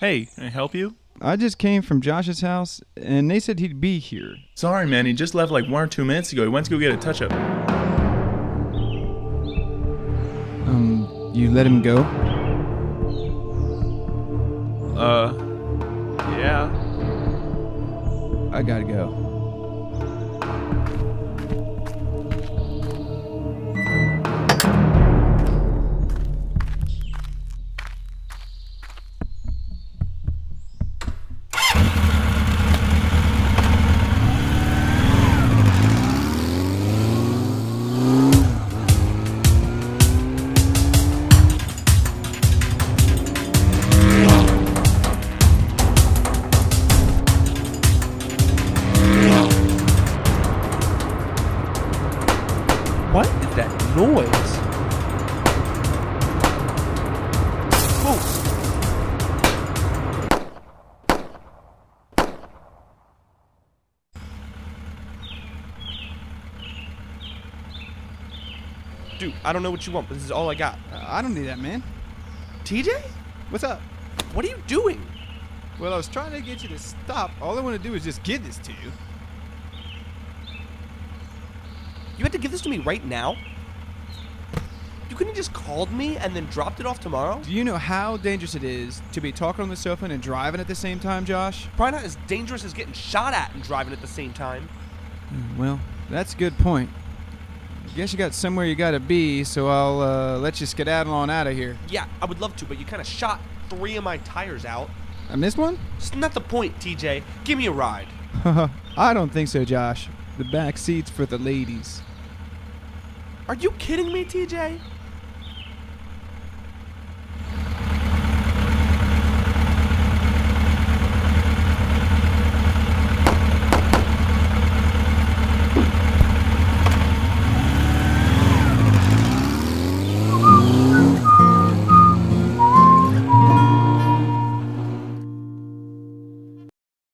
Hey, can I help you? I just came from Josh's house, and they said he'd be here. Sorry, man. He just left like one or two minutes ago. He went to go get a touch up. Um, you let him go? Uh, yeah. I gotta go. What is that noise? Whoa. Dude, I don't know what you want, but this is all I got. Uh, I don't need that, man. TJ? What's up? What are you doing? Well, I was trying to get you to stop. All I want to do is just give this to you. You had to give this to me right now? You couldn't have just called me and then dropped it off tomorrow? Do you know how dangerous it is to be talking on the sofa and driving at the same time, Josh? Probably not as dangerous as getting shot at and driving at the same time. Well, that's a good point. Guess you got somewhere you gotta be, so I'll uh, let you skedaddle on out of here. Yeah, I would love to, but you kind of shot three of my tires out. I missed one? It's not the point, TJ. Give me a ride. I don't think so, Josh. The back seat's for the ladies. Are you kidding me, TJ?